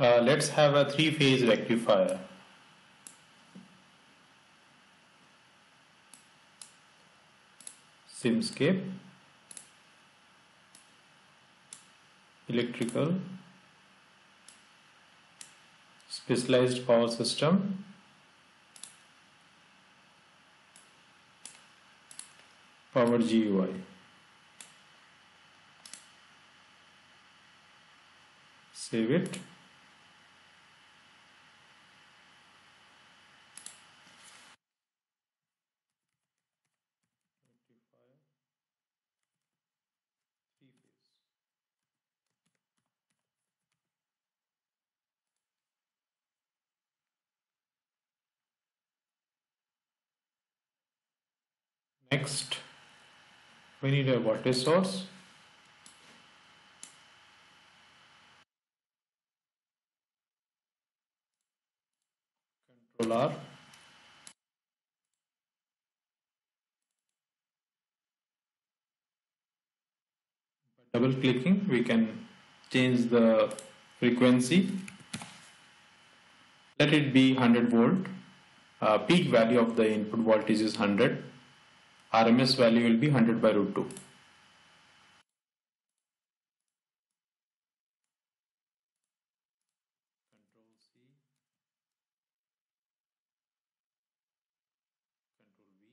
Uh, let's have a three-phase rectifier. Simscape, electrical, specialized power system, power GUI. Save it. Next, we need a voltage source. Control R. By double clicking, we can change the frequency. Let it be 100 volt. Uh, peak value of the input voltage is 100 RMS value will be 100 by root 2. Control C, Control V.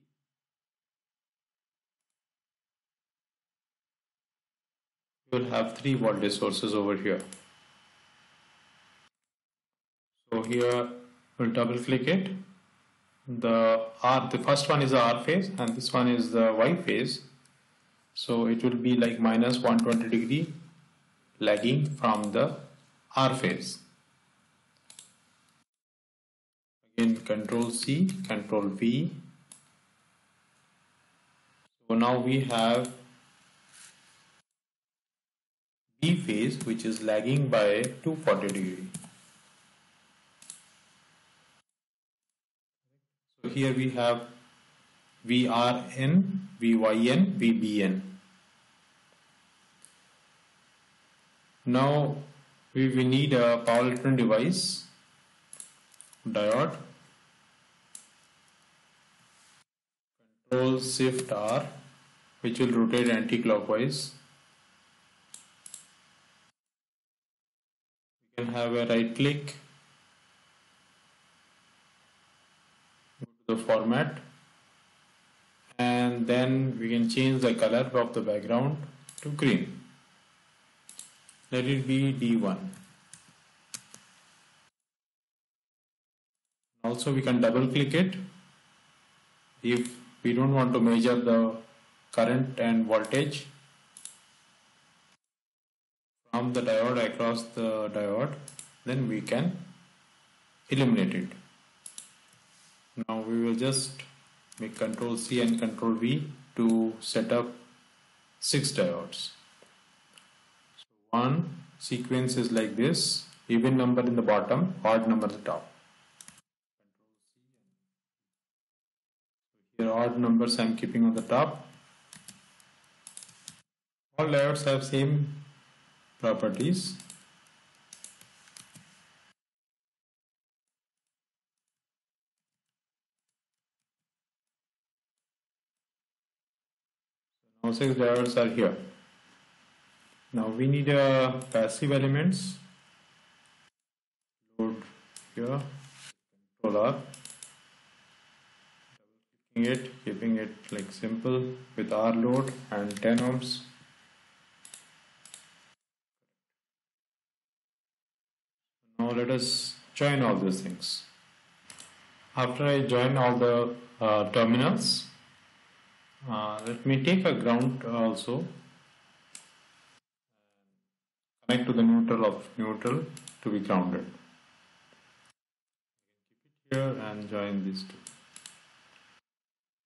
We will have three voltage sources over here. So here we'll double click it the R, the first one is the R phase and this one is the Y phase. So it will be like minus 120 degree lagging from the R phase. Again control C, control V. So now we have B phase which is lagging by 240 degree. So here we have VRN, VYN, VBN. Now we, we need a power electron device, diode, control shift R which will rotate anti-clockwise. We can have a right click the format. And then we can change the color of the background to green. Let it be D1 also we can double click it. If we don't want to measure the current and voltage from the diode across the diode then we can eliminate it now we will just make control C and control V to set up six diodes. So one sequence is like this, even number in the bottom, odd number at the top. Here odd numbers I am keeping on the top. All diodes have same properties six diodes are here. Now we need a passive elements. Load here, control R. It, keeping it like simple with R load and 10 ohms. Now let us join all these things. After I join all the uh, terminals, uh, let me take a ground also. Connect to the neutral of neutral to be grounded. Here and join these two.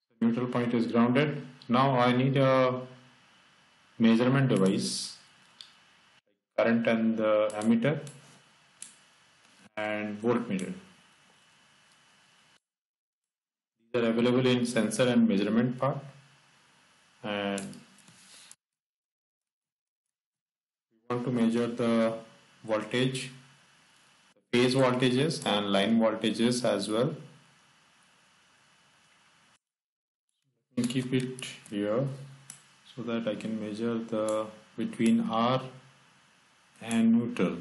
So neutral point is grounded. Now I need a measurement device current and the ammeter and voltmeter these are available in sensor and measurement part and we want to measure the voltage phase voltages and line voltages as well. Keep it here so that I can measure the between R and neutral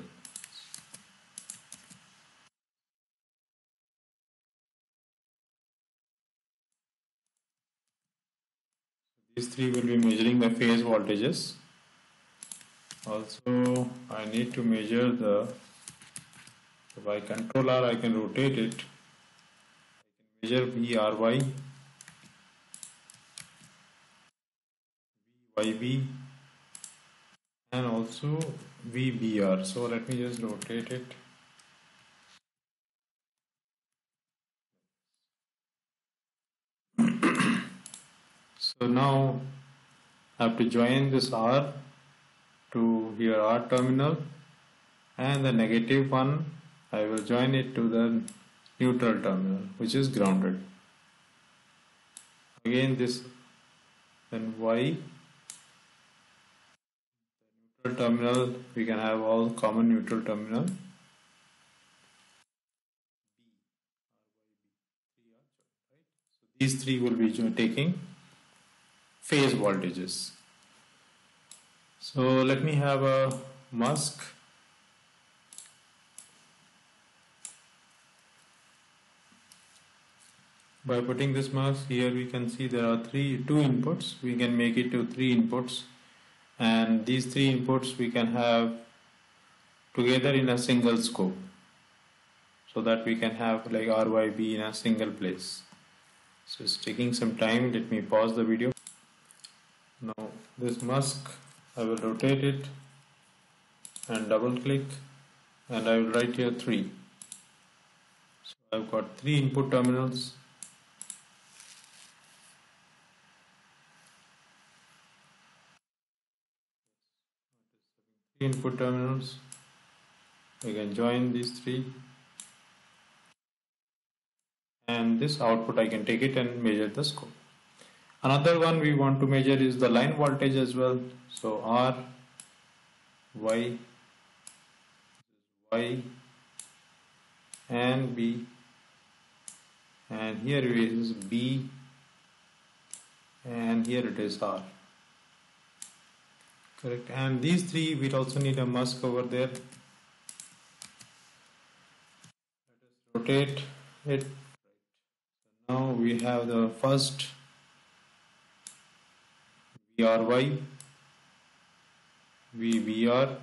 three will be measuring the phase voltages. Also I need to measure the if I control R I can rotate it. I can measure VRY VYB and also VBR so let me just rotate it so now I have to join this R to here R terminal. And the negative one I will join it to the neutral terminal which is grounded. Again this then Y. Neutral terminal we can have all common neutral terminal. These three will be taking phase voltages. So let me have a mux. By putting this mux here we can see there are three two inputs. We can make it to three inputs. And these three inputs we can have together in a single scope. So that we can have like RYB in a single place. So it's taking some time. Let me pause the video now this mux I will rotate it and double click and I will write here 3 so I've got three input terminals. Input terminals. We can join these three. And this output I can take it and measure the scope another one we want to measure is the line voltage as well. So R Y Y and B. And here it is B and here it is R. Correct. And these three we also need a mux over there. Let us rotate it. Now we have the first VRY VBR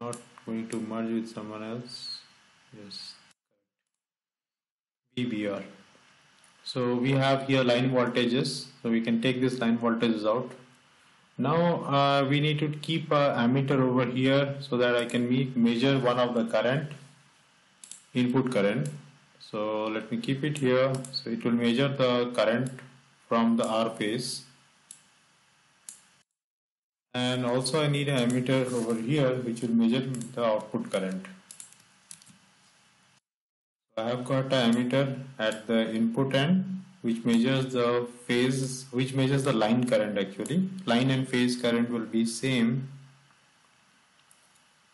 not going to merge with someone else. Yes. VBR so we have here line voltages. So we can take this line voltages out. Now uh, we need to keep a ammeter over here so that I can measure one of the current input current so let me keep it here. So it will measure the current from the R phase. And also I need an ammeter over here which will measure the output current. I have got an ammeter at the input end which measures the phase which measures the line current actually. Line and phase current will be same.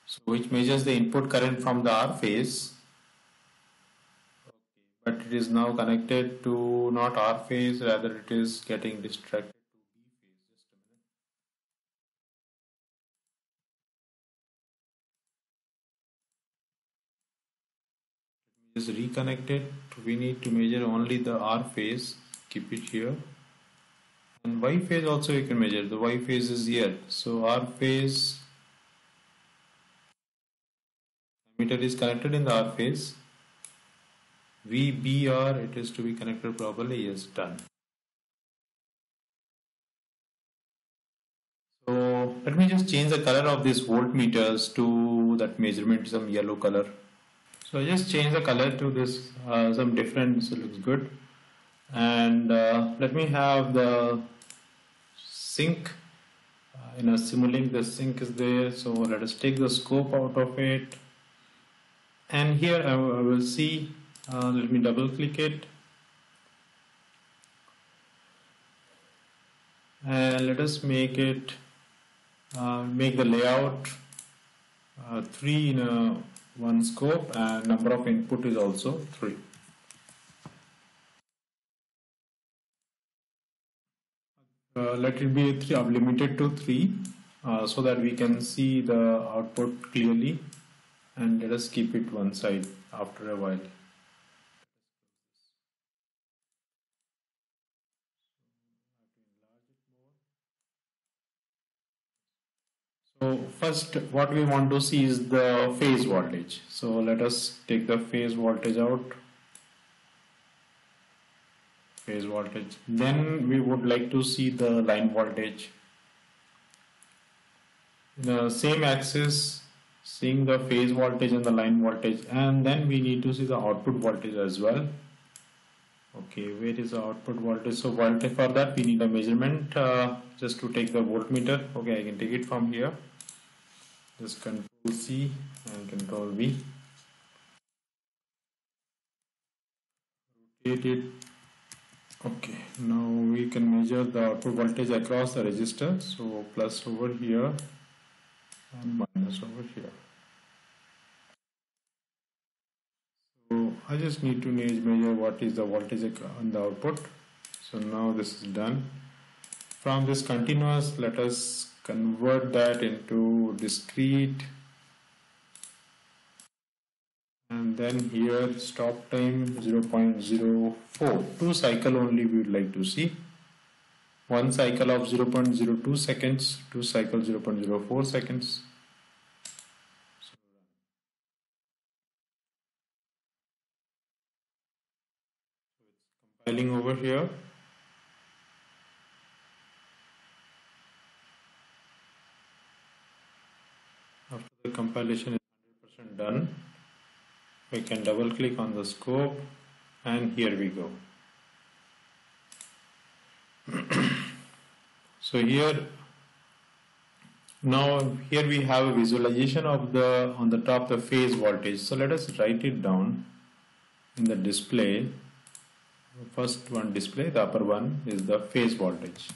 So which measures the input current from the R phase it is now connected to not R phase rather it is getting distracted is reconnected. We need to measure only the R phase. Keep it here. And Y phase also you can measure. The Y phase is here. So R phase meter is connected in the R phase VBR it is to be connected properly yes done. So let me just change the color of these voltmeters to that measurement some yellow color. So I just change the color to this uh, some different so looks good. And uh, let me have the sink. Uh, in a Simulink the sink is there. So let us take the scope out of it. And here I, I will see uh, let me double click it. And let us make it uh, make the layout uh, 3 in a one scope and number of input is also 3 uh, let it be three, uh, limited to 3 uh, so that we can see the output clearly. And let us keep it one side after a while So first what we want to see is the phase voltage. So let us take the phase voltage out. Phase voltage. Then we would like to see the line voltage. the same axis seeing the phase voltage and the line voltage and then we need to see the output voltage as well okay where is the output voltage? So voltage for that we need a measurement uh, just to take the voltmeter. Okay I can take it from here. Just control C and control V. Rotate it. Okay now we can measure the output voltage across the resistor so plus over here and minus over here I just need to measure what is the voltage on the output. So now this is done. From this continuous let us convert that into discrete. And then here stop time 0.04 two cycle only we would like to see. One cycle of 0.02 seconds two cycle 0.04 seconds compiling over here. After the compilation is 100% done we can double click on the scope and here we go. So here now here we have a visualization of the on the top the phase voltage. So let us write it down in the display first one display the upper one is the phase voltage